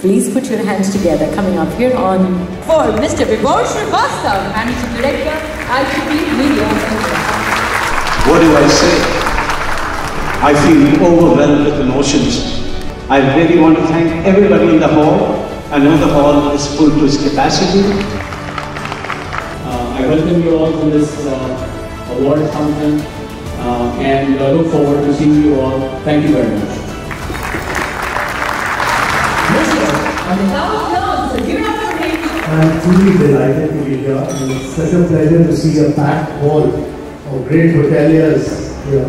Please put your hands together. Coming up here on for Mr. Vibhor Srivastav, Managing Director, ITP Media Center. What do I say? I feel overwhelmed with emotions. I really want to thank everybody in the hall. I know the hall is full to its capacity. Uh, I welcome you all to this uh, award function uh, and uh, look forward to seeing you all. Thank you very much. On the top of the give it up for him. I'm truly delighted to be here and it's such a pleasure to see a packed hall of great hoteliers here.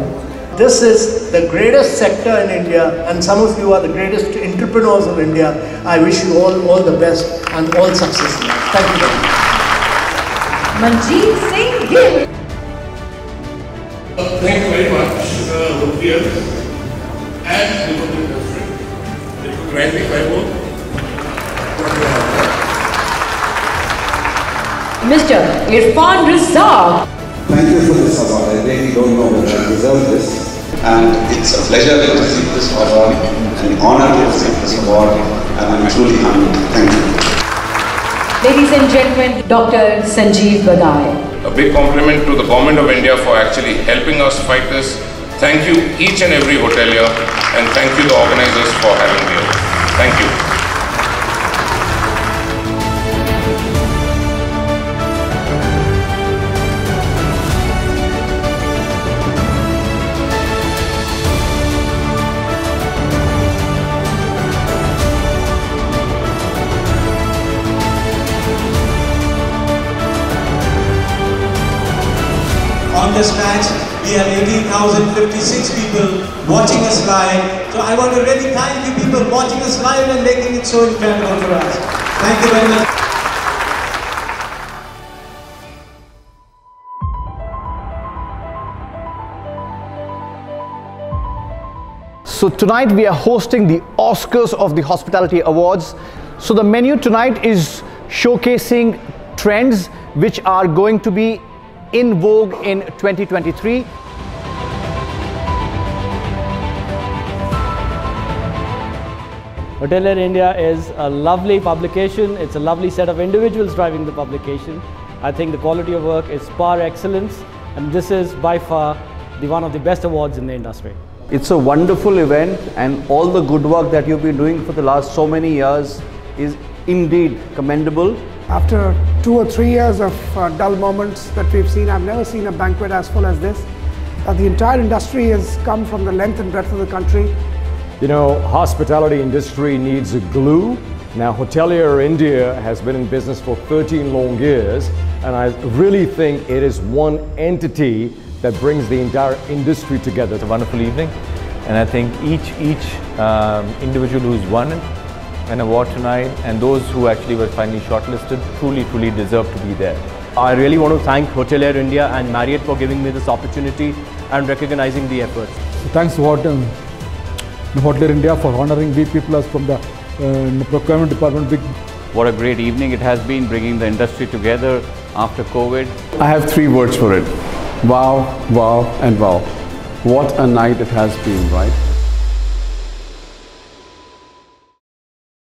This is the greatest sector in India, and some of you are the greatest entrepreneurs of India. I wish you all all the best and all success. Thank you very much. Manjeet Singh Gill. Thank you very much, uh, Rupiah and the hotel industry. It was rightly Bible. Mr. Irfan Razak. Thank you for this award. I really don't know whether I deserve this. And it's a pleasure to receive this award, an honor to receive this award, and I'm truly humbled. Thank you. Ladies and gentlemen, Dr. Sanjeev Badai. A big compliment to the Government of India for actually helping us fight this. Thank you each and every hotelier and thank you the organizers for having me. Thank you. This match. We have 18,056 people watching us live. So I want to really thank you people watching us live and making it so incredible for us. Thank you very much. So tonight we are hosting the Oscars of the Hospitality Awards. So the menu tonight is showcasing trends which are going to be in vogue in 2023. Hotelier India is a lovely publication. It's a lovely set of individuals driving the publication. I think the quality of work is par excellence and this is by far the one of the best awards in the industry. It's a wonderful event and all the good work that you've been doing for the last so many years is indeed commendable. After two or three years of uh, dull moments that we've seen, I've never seen a banquet as full as this. Uh, the entire industry has come from the length and breadth of the country. You know, hospitality industry needs a glue. Now, Hotelier India has been in business for 13 long years, and I really think it is one entity that brings the entire industry together. It's a wonderful evening, and I think each each um, individual who's won an award tonight and those who actually were finally shortlisted truly, truly deserve to be there. I really want to thank Hotelier India and Marriott for giving me this opportunity and recognizing the efforts. Thanks to what, um, Hotelier India for honoring VP Plus from the uh, procurement department. What a great evening it has been bringing the industry together after COVID. I have three words for it. Wow, wow and wow. What a night it has been, right?